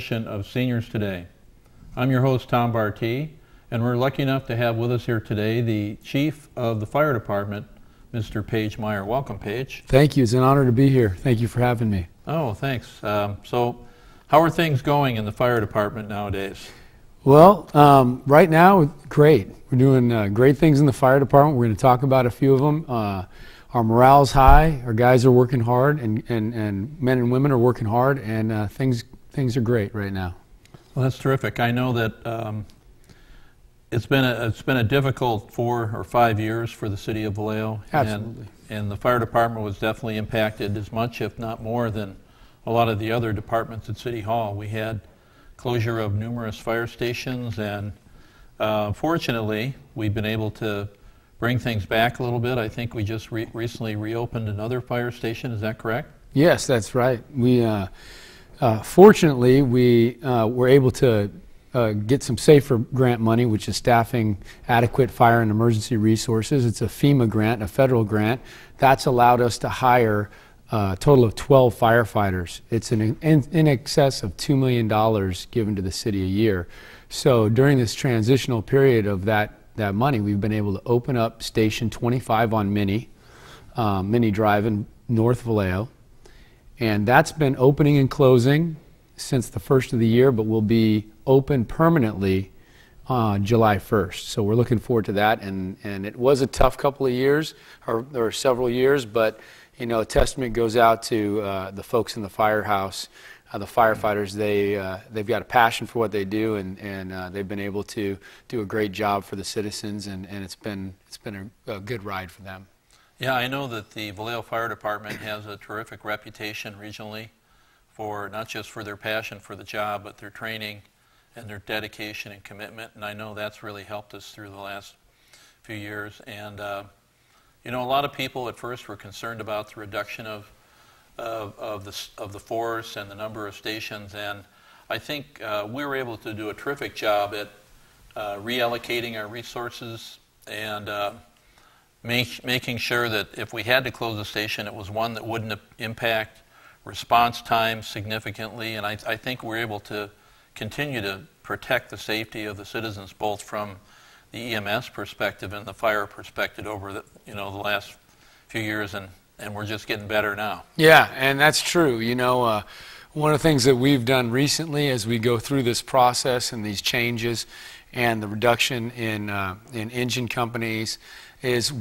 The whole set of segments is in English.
edition of Seniors Today. I'm your host, Tom Barty, and we're lucky enough to have with us here today the Chief of the Fire Department, Mr. Paige Meyer. Welcome, Paige. Thank you. It's an honor to be here. Thank you for having me. Oh, thanks. Um, so, how are things going in the fire department nowadays? Well, um, right now, great. We're doing uh, great things in the fire department. We're going to talk about a few of them. Uh, our morale's high. Our guys are working hard, and, and, and men and women are working hard, and uh, things things are great right now. Well, that's terrific. I know that um, it's been a it's been a difficult four or five years for the city of Vallejo. Absolutely. And, and the fire department was definitely impacted as much, if not more, than a lot of the other departments at City Hall. We had closure of numerous fire stations, and uh, fortunately, we've been able to bring things back a little bit. I think we just re- recently reopened another fire station. Is that correct? Yes, that's right. We uh, uh, fortunately we uh, were able to uh, get some safer grant money, which is staffing adequate fire and emergency resources. It's a FEMA grant, a federal grant. That's allowed us to hire uh, a total of 12 firefighters. It's in, in, in excess of $2 million given to the city a year. So during this transitional period of that, that money, we've been able to open up Station 25 on Mini, um, Minnie Drive in North Vallejo. And that's been opening and closing since the first of the year, but will be open permanently uh, July 1st. So we're looking forward to that. And, and it was a tough couple of years, or, or several years, but you know, a testament goes out to uh, the folks in the firehouse, uh, the firefighters. They, uh, they've got a passion for what they do, and, and uh, they've been able to do a great job for the citizens, and, and it's been, it's been a, a good ride for them. Yeah, I know that the Vallejo Fire Department has a terrific reputation regionally for not just for their passion for the job, but their training and their dedication and commitment. And I know that's really helped us through the last few years. And uh, you know, a lot of people at first were concerned about the reduction of of, of the of the force and the number of stations. And I think uh, we were able to do a terrific job at uh, reallocating our resources and uh, make, making sure that if we had to close a station, it was one that wouldn't impact response time significantly. And I, I think we're able to continue to protect the safety of the citizens, both from the EMS perspective and the fire perspective over the, you know, the last few years, and, and we're just getting better now. Yeah, and that's true. You know, uh, one of the things that we've done recently as we go through this process and these changes and the reduction in, uh, in engine companies is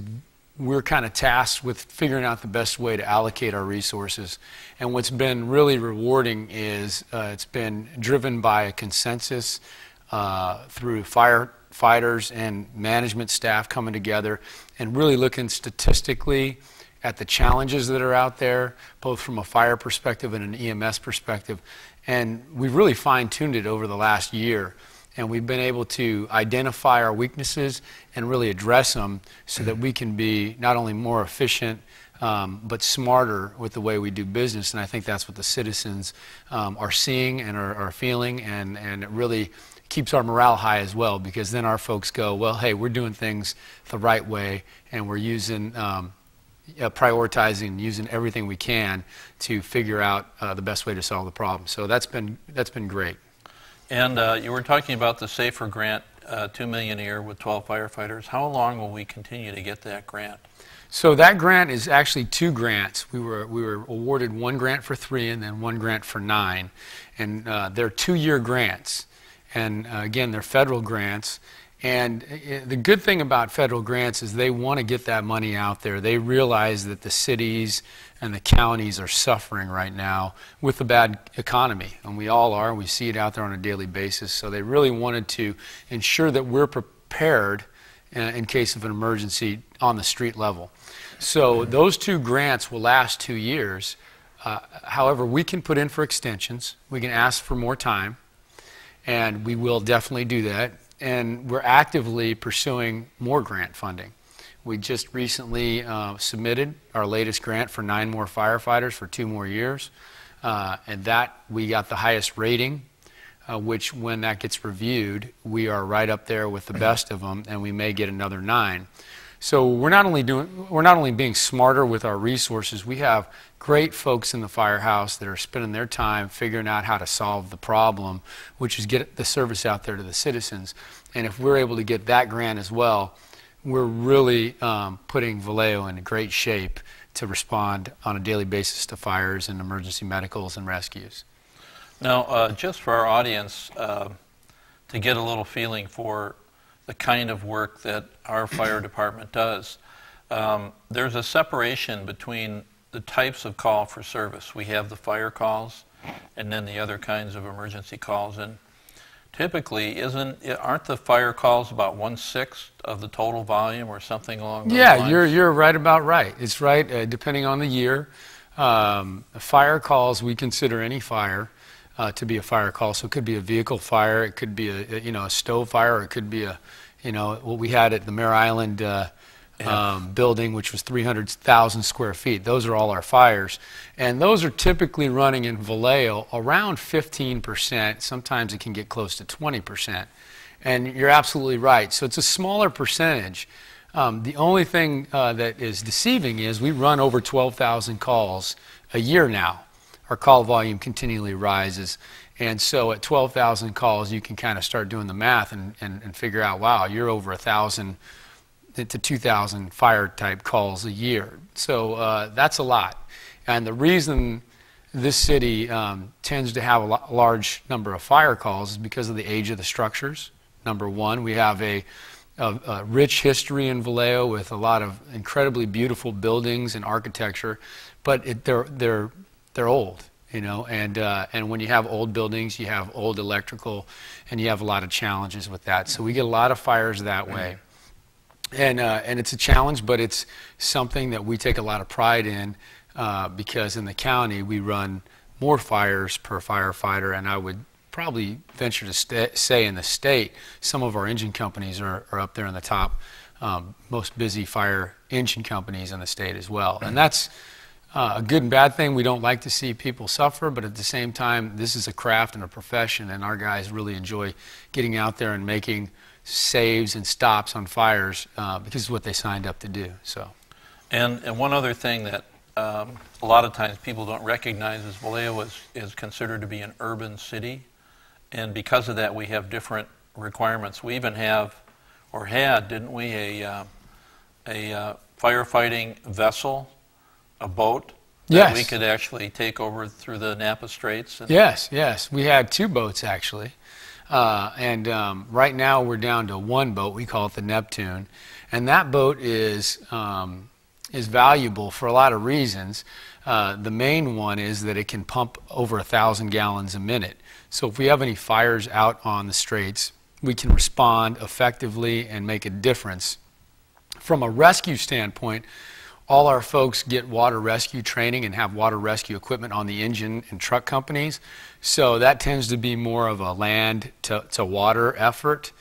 we're kind of tasked with figuring out the best way to allocate our resources. And what's been really rewarding is uh, it's been driven by a consensus uh, through firefighters and management staff coming together and really looking statistically at the challenges that are out there, both from a fire perspective and an EMS perspective. And we've really fine tuned it over the last year and we've been able to identify our weaknesses and really address them so that we can be not only more efficient um, but smarter with the way we do business. And I think that's what the citizens um, are seeing and are, are, feeling, and, and it really keeps our morale high as well because then our folks go, well, hey, we're doing things the right way and we're using. Um, uh, prioritizing, using everything we can to figure out uh, the best way to solve the problem. So that's been that's been great. And uh, you were talking about the SAFER grant, uh, two million a year with 12 firefighters. How long will we continue to get that grant? So that grant is actually two grants. We were we were awarded one grant for three and then one grant for nine, and uh, they're two-year grants. And uh, again, they're federal grants. And uh, the good thing about federal grants is they want to get that money out there. They realize that the cities and the counties are suffering right now with the bad economy. And we all are. We see it out there on a daily basis. So they really wanted to ensure that we're prepared uh, in case of an emergency on the street level. So those two grants will last two years. Uh, however, we can put in for extensions. We can ask for more time. And we will definitely do that. And we're actively pursuing more grant funding. We just recently uh, submitted our latest grant for nine more firefighters for two more years. Uh, and that we got the highest rating, uh, which when that gets reviewed, we are right up there with the best of them, and we may get another nine. So we're not only doing, we're not only being smarter with our resources, we have great folks in the firehouse that are spending their time figuring out how to solve the problem, which is get the service out there to the citizens. And if we're able to get that grant as well, we're really um, putting Vallejo in great shape to respond on a daily basis to fires and emergency medicals and rescues. Now, uh, just for our audience, uh, to get a little feeling for the kind of work that our fire department does, um, there's a separation between the types of call for service. We have the fire calls and then the other kinds of emergency calls. And typically, isn't aren't the fire calls about one sixth of the total volume or something along those yeah, lines? you're you're right about right. It's right uh, depending on the year. Um, fire calls we consider any fire uh, to be a fire call. So it could be a vehicle fire, it could be a, you know a stove fire, or it could be a you know what we had at the Mare Island. Uh, yeah. um, building, which was 300,000 square feet. Those are all our fires. And those are typically running in Vallejo around 15%. Sometimes it can get close to 20%. And you're absolutely right. So it's a smaller percentage. Um, the only thing uh, that is deceiving is we run over 12,000 calls a year now. Our call volume continually rises. And so at 12,000 calls, you can kind of start doing the math and, and, and figure out, wow, you're over a 1,000 to 2,000 fire type calls a year. So uh, that's a lot. And the reason this city um, tends to have a, a, large number of fire calls is because of the age of the structures. Number one, we have a, a, a rich history in Vallejo with a lot of incredibly beautiful buildings and architecture, but it, they're, they're, they're old. You know, and uh, and when you have old buildings, you have old electrical, and you have a lot of challenges with that. So we get a lot of fires that way and uh, and it's a challenge, but it's something that we take a lot of pride in uh, because in the county we run more fires per firefighter, and I would probably venture to say in the state some of our engine companies are, are up there in the top um, most busy fire engine companies in the state as well, and that's. Uh, a good and bad thing. We don't like to see people suffer, but at the same time, this is a craft and a profession, and our guys really enjoy getting out there and making saves and stops on fires uh, because it's what they signed up to do. So, and and one other thing that um, a lot of times people don't recognize is Vallejo is, is considered to be an urban city, and because of that, we have different requirements. We even have, or had, didn't we, a uh, a uh, firefighting vessel, a boat. That yes. we could actually take over through the Napa Straits. yes, yes. We had two boats actually. Uh, and um, right now we're down to one boat. We call it the Neptune, and that boat is um, is valuable for a lot of reasons. Uh, the main one is that it can pump over a thousand gallons a minute. So if we have any fires out on the straits, we can respond effectively and make a difference. From a rescue standpoint, all our folks get water rescue training and have water rescue equipment on the engine and truck companies. So that tends to be more of a land to, to water effort.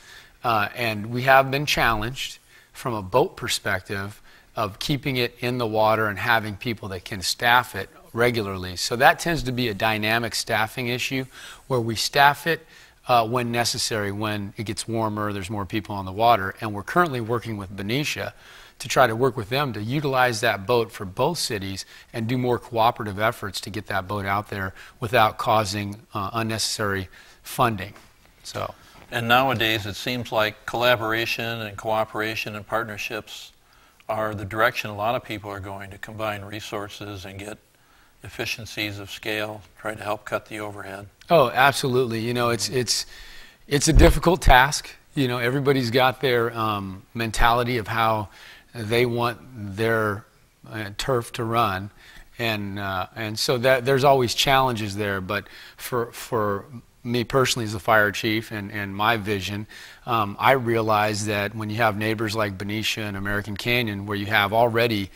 Uh, and we have been challenged from a boat perspective of keeping it in the water and having people that can staff it regularly. So that tends to be a dynamic staffing issue where we staff it uh, when necessary, when it gets warmer, there's more people on the water. And we're currently working with Benicia to try to work with them to utilize that boat for both cities and do more cooperative efforts to get that boat out there without causing uh, unnecessary funding. So. And nowadays, it seems like collaboration and cooperation and partnerships are the direction a lot of people are going to combine resources and get efficiencies of scale, try to help cut the overhead. Oh, absolutely. You know, it's it's it's a difficult task. You know, everybody's got their um, mentality of how they want their uh, turf to run, and uh, and so that there's always challenges there. But for for me personally as a fire chief and, and my vision, um, I realize that when you have neighbors like Benicia and American Canyon, where you have already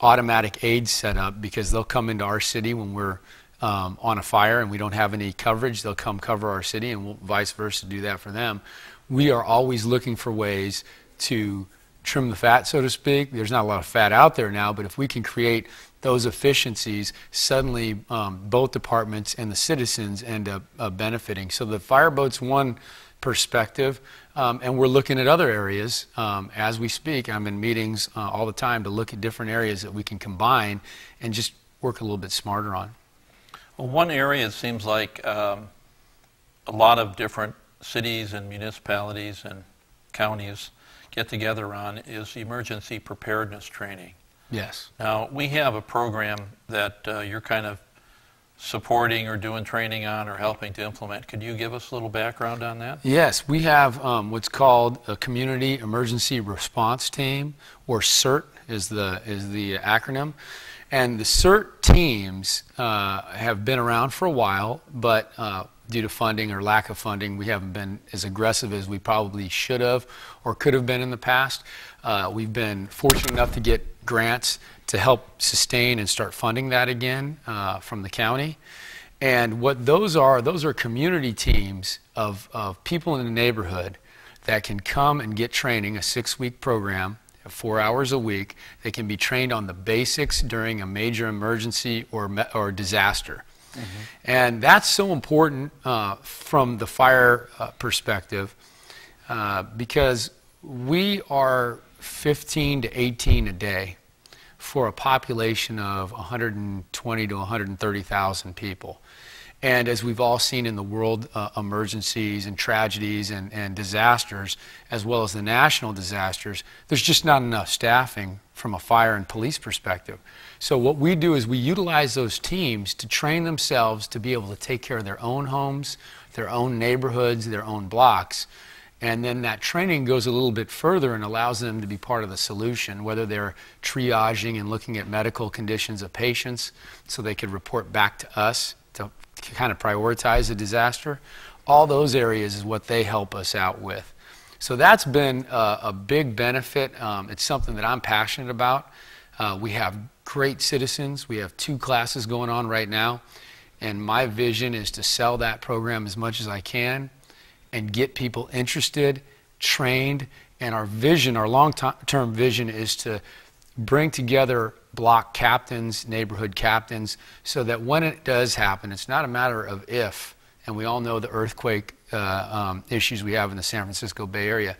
automatic aids set up because they'll come into our city when we're um, on a fire and we don't have any coverage, they'll come cover our city and we'll vice versa do that for them. We are always looking for ways to trim the fat, so to speak. There's not a lot of fat out there now, but if we can create those efficiencies, suddenly um, both departments and the citizens end up uh, benefiting. So the fireboat's one perspective. Um, and we're looking at other areas um, as we speak. I'm in meetings uh, all the time to look at different areas that we can combine and just work a little bit smarter on. Well, one area it seems like um, a lot of different cities and municipalities and counties get together on is emergency preparedness training. Yes. Now, we have a program that uh, you're kind of supporting or doing training on or helping to implement. Could you give us a little background on that? Yes, we have um, what's called a Community Emergency Response Team, or CERT is the, is the acronym. And the CERT teams uh, have been around for a while, but uh, due to funding or lack of funding, we haven't been as aggressive as we probably should have or could have been in the past. Uh, we've been fortunate enough to get grants to help sustain and start funding that again uh, from the county. And what those are, those are community teams of, of people in the neighborhood that can come and get training, a six week program, four hours a week. They can be trained on the basics during a major emergency or, or disaster. Mm-hmm. And that's so important uh, from the fire uh, perspective uh, because we are 15 to 18 a day for a population of 120 to 130,000 people. And as we've all seen in the world uh, emergencies and tragedies and, and disasters, as well as the national disasters, there's just not enough staffing from a fire and police perspective. So, what we do is we utilize those teams to train themselves to be able to take care of their own homes, their own neighborhoods, their own blocks, and then that training goes a little bit further and allows them to be part of the solution, whether they're triaging and looking at medical conditions of patients so they could report back to us to kind of prioritize the disaster. All those areas is what they help us out with. So that's been a, a big benefit. Um, it's something that I'm passionate about. Uh, we have great citizens. We have two classes going on right now. And my vision is to sell that program as much as I can and get people interested, trained, and our vision, our long term vision is to bring together block captains, neighborhood captains, so that when it does happen, it's not a matter of if, and we all know the earthquake uh, um, issues we have in the San Francisco Bay Area.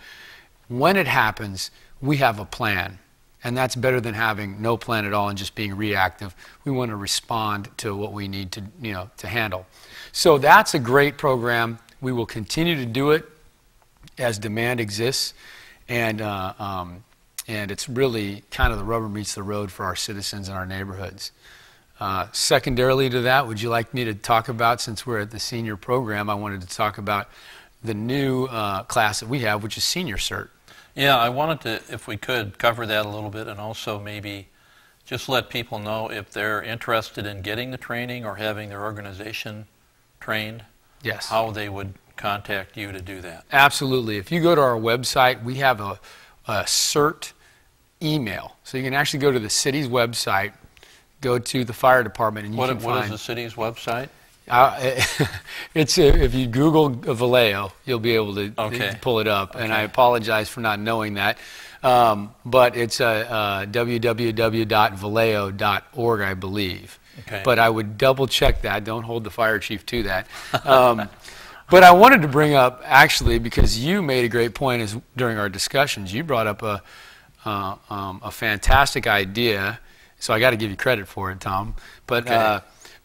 When it happens, we have a plan. And that's better than having no plan at all and just being reactive. We want to respond to what we need to, you know, to handle. So that's a great program. We will continue to do it as demand exists, and, uh, um, and it's really kind of the rubber meets the road for our citizens and our neighborhoods. Uh, secondarily to that, would you like me to talk about, since we're at the senior program, I wanted to talk about the new uh, class that we have, which is Senior Cert. Yeah, I wanted to, if we could, cover that a little bit and also maybe just let people know if they're interested in getting the training or having their organization trained yes. how they would contact you to do that. Absolutely. If you go to our website, we have a, a CERT email. So you can actually go to the city's website, go to the fire department, and you what, can what find. What is the city's website? Uh, it's if you Google Vallejo, you'll be able to, okay. pull it up. Okay. And I apologize for not knowing that. Um, but it's uh, uh, www.vallejo.org, I believe. Okay. But I would double check that. Don't hold the fire chief to that. Um, but I wanted to bring up actually because you made a great point as during our discussions. You brought up a uh, um, a fantastic idea. So I got to give you credit for it, Tom. But okay. uh,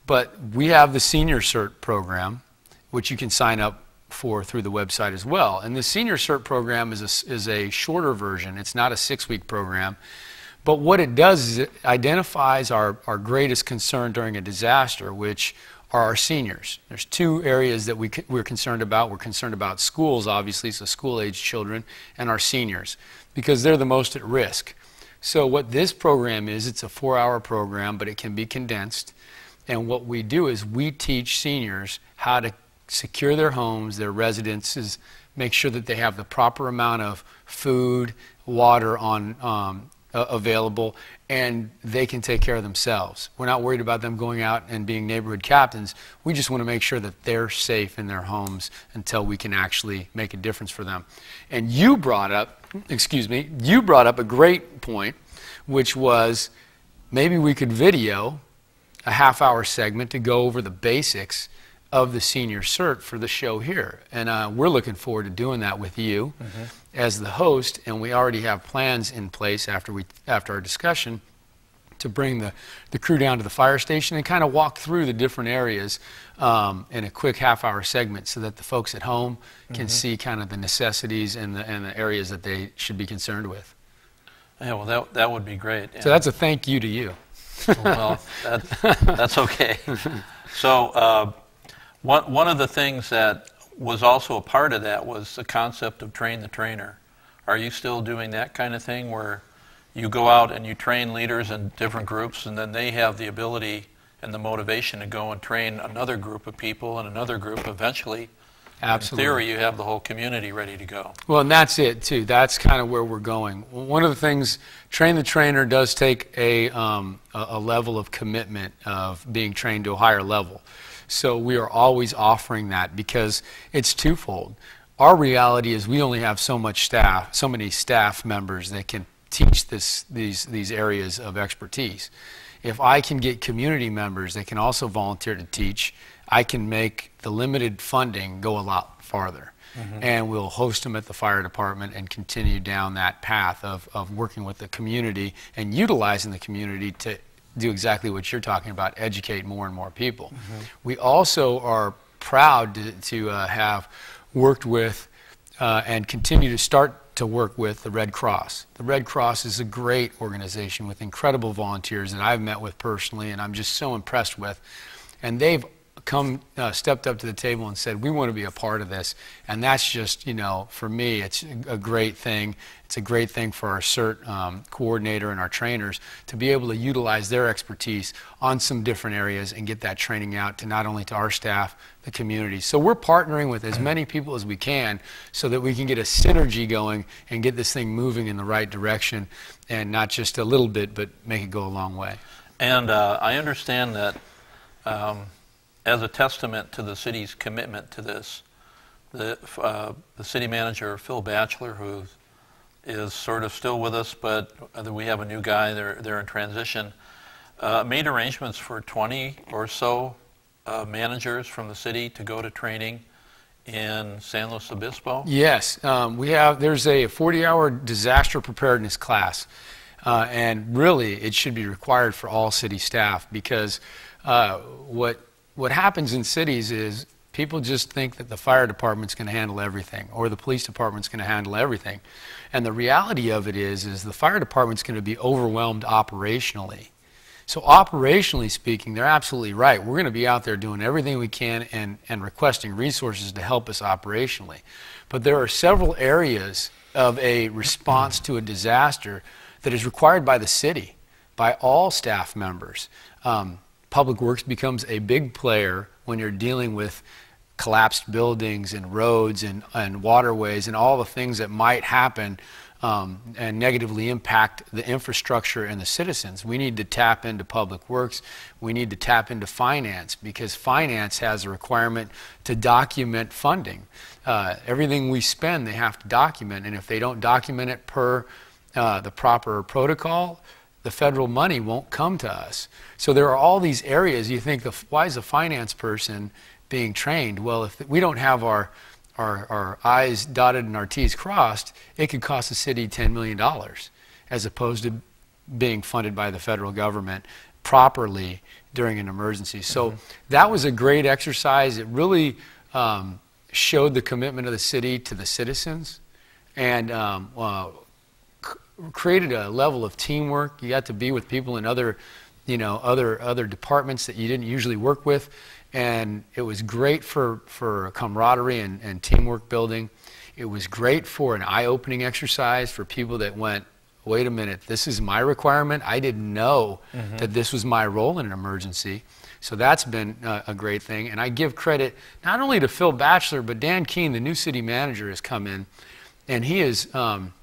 but we have the senior cert program, which you can sign up for through the website as well. And the senior cert program is a, is a shorter version. It's not a six week program. But what it does is it identifies our, our greatest concern during a disaster, which are our seniors. There's two areas that we, we're concerned about. We're concerned about schools, obviously, so school age children, and our seniors, because they're the most at risk. So, what this program is, it's a four hour program, but it can be condensed. And what we do is we teach seniors how to secure their homes, their residences, make sure that they have the proper amount of food, water on um, uh, available, and they can take care of themselves. We're not worried about them going out and being neighborhood captains. We just want to make sure that they're safe in their homes until we can actually make a difference for them. And you brought up, excuse me, you brought up a great point, which was maybe we could video a half hour segment to go over the basics of the senior cert for the show here. And uh, we're looking forward to doing that with you as the host. And we already have plans in place after, we, after our discussion to bring the, the crew down to the fire station and kind of walk through the different areas um, in a quick half hour segment so that the folks at home can see kind of the necessities and the, and the areas that they should be concerned with. Yeah, well, that, that would be great. So that's a thank you to you. well, that, that's okay. So, uh, one, one of the things that was also a part of that was the concept of train the trainer. Are you still doing that kind of thing where you go out and you train leaders in different groups and then they have the ability and the motivation to go and train another group of people and another group eventually? Absolutely. In theory, you have the whole community ready to go. Well, and that's it too. That's kind of where we're going. One of the things, train the trainer does take a, um, a, a level of commitment of being trained to a higher level. So we are always offering that because it's twofold. Our reality is we only have so much staff, so many staff members that can teach this, these, these areas of expertise. If I can get community members that can also volunteer to teach, I can make the limited funding go a lot farther. Mm-hmm. And we'll host them at the fire department and continue down that path of, of working with the community and utilizing the community to do exactly what you're talking about educate more and more people. We also are proud to, to uh, have worked with uh, and continue to start to work with the Red Cross. The Red Cross is a great organization with incredible volunteers that I've met with personally and I'm just so impressed with. And they've come, uh, stepped up to the table and said, we want to be a part of this. And that's just, you know, for me, it's a great thing. It's a great thing for our CERT um, coordinator and our trainers to be able to utilize their expertise on some different areas and get that training out to not only to our staff, the community. So we're partnering with as many people as we can so that we can get a synergy going and get this thing moving in the right direction and not just a little bit, but make it go a long way. And uh, I understand that um, as a testament to the city's commitment to this, the, uh, the city manager, Phil Batchelor, who is sort of still with us, but we have a new guy, they're, they're in transition, uh, made arrangements for 20 or so uh, managers from the city to go to training in San Luis Obispo. Yes, um, we have. There's a 40-hour disaster preparedness class, uh, and really, it should be required for all city staff because uh, what what happens in cities is people just think that the fire department's going to handle everything or the police department's going to handle everything, and the reality of it is, is the fire department's going to be overwhelmed operationally. So operationally speaking, they're absolutely right. We're going to be out there doing everything we can and, and requesting resources to help us operationally. But there are several areas of a response to a disaster that is required by the city, by all staff members. Um, Public Works becomes a big player when you're dealing with collapsed buildings and roads and, and waterways and all the things that might happen um, and negatively impact the infrastructure and the citizens. We need to tap into public works. We need to tap into finance because finance has a requirement to document funding. Uh, everything we spend, they have to document, and if they don't document it per uh, the proper protocol, the federal money won't come to us. So there are all these areas. You think, the, why is a finance person being trained? Well, if we don't have our our, our I's dotted and our T's crossed, it could cost the city $10 million as opposed to being funded by the federal government properly during an emergency. So mm-hmm. that was a great exercise. It really um, showed the commitment of the city to the citizens and um, uh, created a level of teamwork. You got to be with people in other, you know, other, other departments that you didn't usually work with and it was great for, for camaraderie and, and teamwork building. It was great for an eye opening exercise for people that went, wait a minute, this is my requirement. I didn't know mm-hmm. that this was my role in an emergency. So that's been uh, a great thing. And I give credit not only to Phil Batchelor, but Dan Keen, the new city manager, has come in. And he is, um,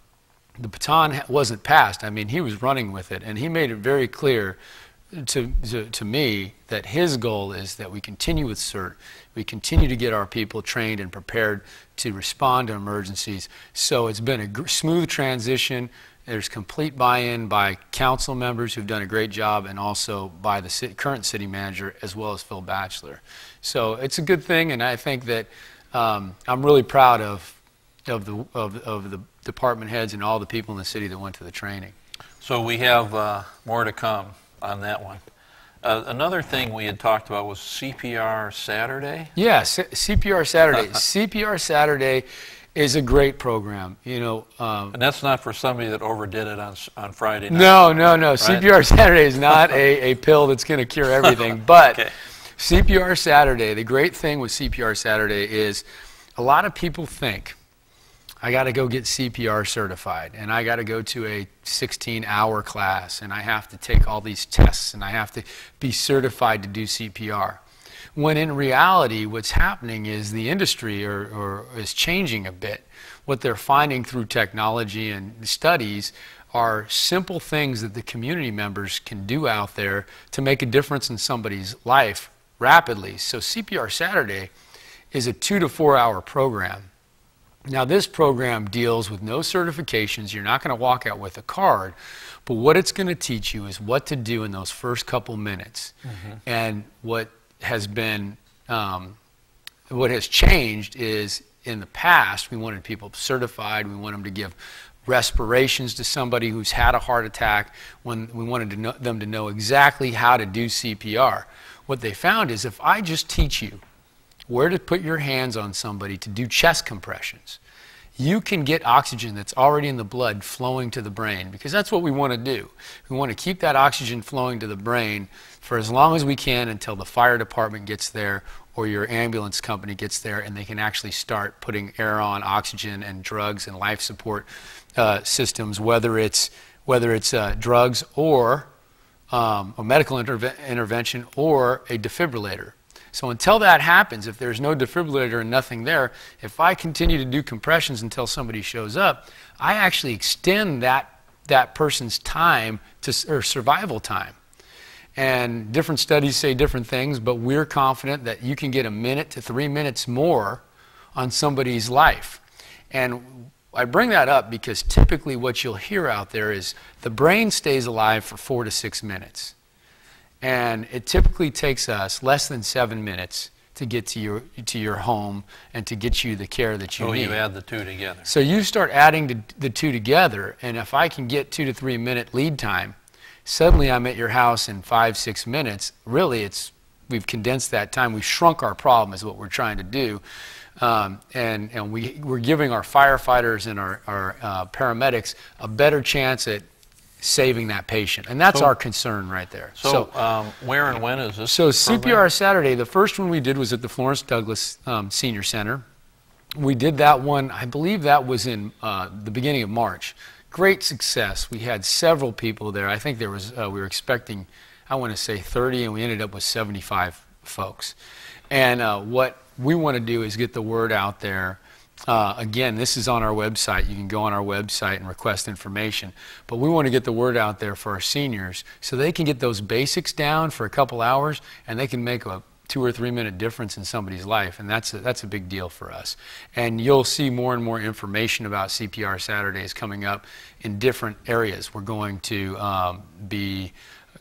the baton wasn't passed. I mean, he was running with it. And he made it very clear to, to, to, me that his goal is that we continue with CERT, we continue to get our people trained and prepared to respond to emergencies. So it's been a gr- smooth transition. there's complete buy-in by council members who've done a great job and also by the current city manager as well as Phil Batchelor. So it's a good thing, and I think that um, I'm really proud of, of, the, of, of the department heads and all the people in the city that went to the training. So we have uh, more to come on that one. Uh, Another thing we had talked about was CPR Saturday. Yeah, C- CPR Saturday. CPR Saturday is a great program. You know, um, And that's not for somebody that overdid it on, on Friday night. no, no, no. CPR Saturday is not a, a pill that's going to cure everything. But Okay. CPR Saturday, the great thing with CPR Saturday is a lot of people think, I got to go get CPR certified and I got to go to a 16 hour class and I have to take all these tests and I have to be certified to do CPR. When in reality, what's happening is the industry or, or is changing a bit. What they're finding through technology and studies are simple things that the community members can do out there to make a difference in somebody's life rapidly. So CPR Saturday is a two to four hour program. Now, this program deals with no certifications. You're not going to walk out with a card. But what it's going to teach you is what to do in those first couple minutes. And what has been, um, what has changed is in the past, we wanted people certified. We want them to give respirations to somebody who's had a heart attack. When we wanted to know, them to know exactly how to do CPR. What they found is if I just teach you where to put your hands on somebody to do chest compressions. You can get oxygen that's already in the blood flowing to the brain because that's what we want to do. We want to keep that oxygen flowing to the brain for as long as we can until the fire department gets there or your ambulance company gets there and they can actually start putting air on oxygen and drugs and life support uh, systems, whether it's, whether it's uh, drugs or um, a medical interve- intervention or a defibrillator. So until that happens, if there's no defibrillator and nothing there, if I continue to do compressions until somebody shows up, I actually extend that, that person's time to, or survival time. And different studies say different things, but we're confident that you can get a minute to three minutes more on somebody's life. And I bring that up because typically what you'll hear out there is the brain stays alive for four to six minutes. And it typically takes us less than seven minutes to get to your, to your home and to get you the care that you So need. you add the two together. So you start adding the, the two together, and if I can get two to three minute lead time, suddenly I'm at your house in five, six minutes. Really, it's we've condensed that time. We've shrunk our problem, is what we're trying to do. Um, and and we, we're giving our firefighters and our, our uh, paramedics a better chance at saving that patient. And that's So- our concern right there. So um, where and when is this? So program? CPR Saturday, the first one we did was at the Florence Douglas um, Senior Center. We did that one, I believe that was in uh, the beginning of March. Great success. We had several people there. I think there was, uh, we were expecting, I want to say 30, and we ended up with 75 folks. And uh, what we want to do is get the word out there. Uh, again, this is on our website. You can go on our website and request information. But we want to get the word out there for our seniors so they can get those basics down for a couple hours and they can make a two or three minute difference in somebody's life. And that's a, that's a big deal for us. And you'll see more and more information about CPR Saturdays coming up in different areas. We're going to um, be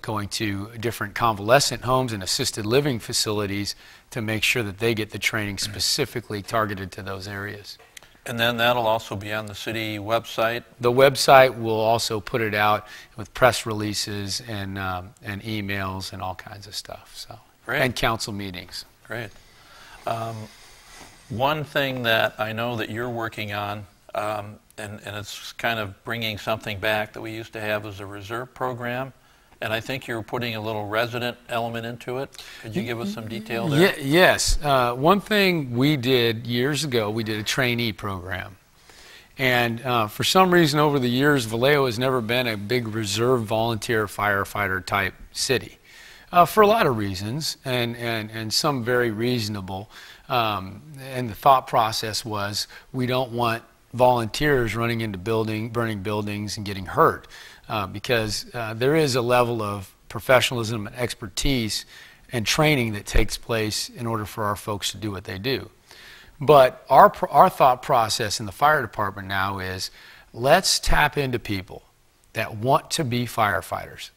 going to different convalescent homes and assisted living facilities to make sure that they get the training specifically targeted to those areas. And then that'll also be on the city website. The website will also put it out with press releases and, um, and emails and all kinds of stuff. So, Great. and council meetings. Great. Um, one thing that I know that you're working on, um, and, and it's kind of bringing something back that we used to have as a reserve program, and I think you're putting a little resident element into it. Could you give us some detail there? Ye- yes. Uh, one thing we did years ago, we did a trainee program. And uh, for some reason, over the years, Vallejo has never been a big reserve volunteer firefighter type city. Uh, for a lot of reasons, and, and, and some very reasonable. Um, and the thought process was we don't want volunteers running into building, burning buildings and getting hurt, uh, because uh, there is a level of professionalism and expertise and training that takes place in order for our folks to do what they do. But our, our thought process in the fire department now is let's tap into people that want to be firefighters.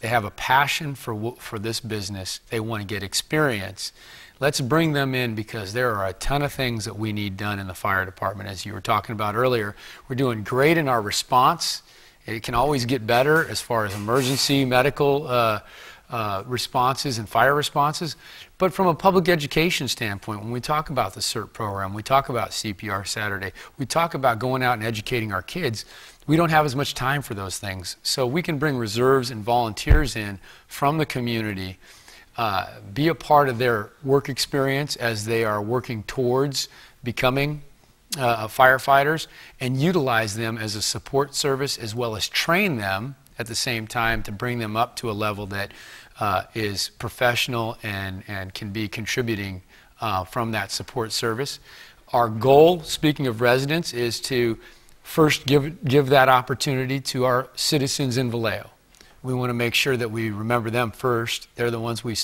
They have a passion for, for this business. They want to get experience. Let's bring them in because there are a ton of things that we need done in the fire department. As you were talking about earlier, we're doing great in our response. It can always get better as far as emergency medical uh, uh, responses and fire responses. But from a public education standpoint, when we talk about the CERT program, we talk about CPR Saturday, we talk about going out and educating our kids, we don't have as much time for those things. So we can bring reserves and volunteers in from the community, uh, be a part of their work experience as they are working towards becoming uh, firefighters, and utilize them as a support service as well as train them at the same time to bring them up to a level that uh, is professional and, and can be contributing uh, from that support service. Our goal, speaking of residents, is to first give, give that opportunity to our citizens in Vallejo. We want to make sure that we remember them first. They're the ones we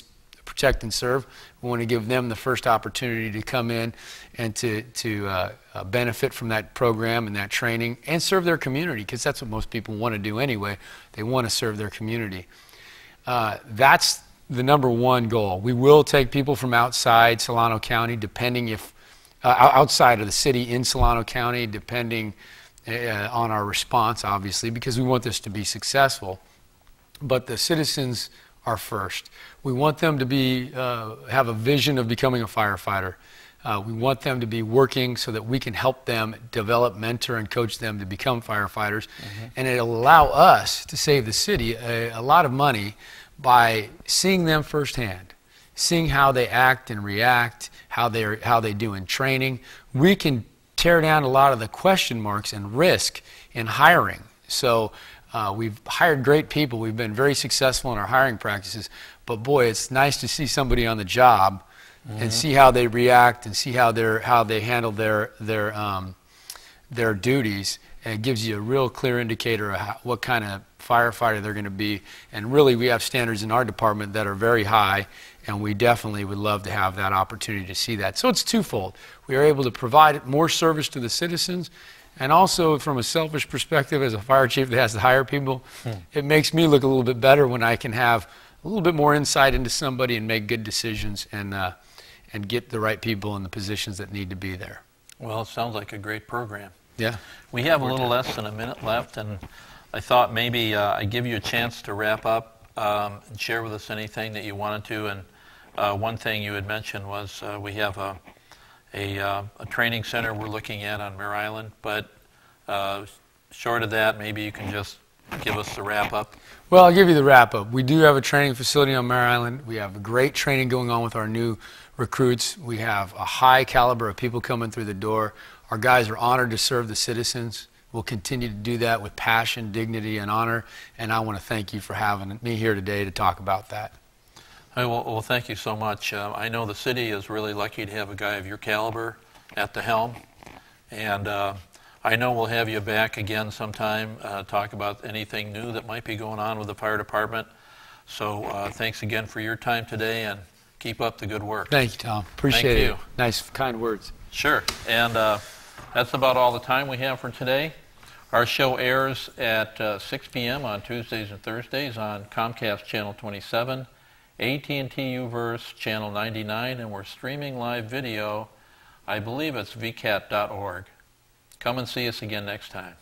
protect and serve. We want to give them the first opportunity to come in and to, to uh, uh, benefit from that program and that training and serve their community because that's what most people want to do anyway. They want to serve their community. Uh, that's the number one goal. We will take people from outside Solano County, depending if uh, outside of the city in Solano County, depending uh, on our response, obviously, because we want this to be successful. But the citizens are first. We want them to be uh, have a vision of becoming a firefighter. Uh, we want them to be working so that we can help them develop, mentor, and coach them to become firefighters. Mm-hmm. And it'll allow us to save the city a, a lot of money by seeing them firsthand, seeing how they act and react, how, they how they do in training. We can tear down a lot of the question marks and risk in hiring. So uh, we've hired great people. We've been very successful in our hiring practices. But boy, it's nice to see somebody on the job mm-hmm. and see how they react and see how, they how they handle their, their, um, their duties. And it gives you a real clear indicator of how, what kind of firefighter they're going to be. And really, we have standards in our department that are very high, and we definitely would love to have that opportunity to see that. So it's twofold. We are able to provide more service to the citizens, and also from a selfish perspective, as a fire chief that has to hire people, hmm. it makes me look a little bit better when I can have a little bit more insight into somebody and make good decisions and, uh, and get the right people in the positions that need to be there. Well, it sounds like a great program. Yeah. We have a little less than a minute left, and I thought maybe uh, I'd give you a chance to wrap up um, and share with us anything that you wanted to. And uh, one thing you had mentioned was uh, we have a, a, uh, a, training center we're looking at on Mare Island, but uh, short of that, maybe you can just give us the wrap up. Well, I'll give you the wrap up. We do have a training facility on Mare Island. We have great training going on with our new recruits. We have a high caliber of people coming through the door. Our guys are honored to serve the citizens. We'll continue to do that with passion, dignity, and honor. And I want to thank you for having me here today to talk about that. Well, well, thank you so much. Uh, I know the city is really lucky to have a guy of your caliber at the helm. And uh, I know we'll have you back again sometime, uh, talk about anything new that might be going on with the fire department. So uh, thanks again for your time today and keep up the good work. Thank you, Tom. Appreciate Thank it. You. Nice, kind words. Sure. And uh, that's about all the time we have for today. Our show airs at uh, 6 p.m. on Tuesdays and Thursdays on Comcast Channel 27, AT&T UVerse Channel 99, and we're streaming live video. I believe it's vcat.org. Come and see us again next time.